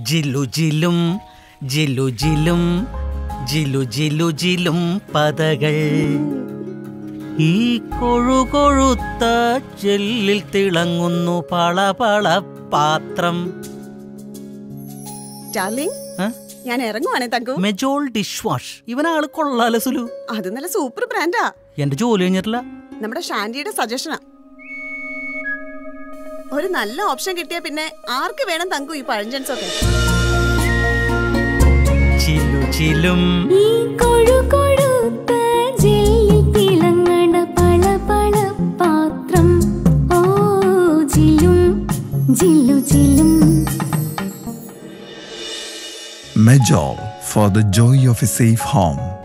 ജിലു ജിലും ജിലുജിലുജിലും ജിലും ജിലു ജിലു ജിലും പതകൾ. ഈ കൊഴുകൊഴുത്ത ചെല്ലിൽ തിളങ്ങുന്നു പളപള പാത്രം. ഞാൻ ഇറങ്ങുവാണേ തങ്കു. മെജോൾ ഡിഷ് വാഷ് ഇവനാൾ കൊള്ളാലോ സുലു. അത് നല്ല സൂപ്പർ ബ്രാൻഡാ. എന്റെ ജോലി കഴിഞ്ഞിട്ടില്ല. നമ്മുടെ ഷാൻഡിയുടെ സജഷനാ. ഒരു നല്ല ഓപ്ഷൻ കിട്ടിയ പിന്നെ ആർക്ക് വേണം തങ്കു ഈ പഴഞ്ചൻസ് ഒക്കെ? Chilu ചിലും Majol for the joy of a safe home.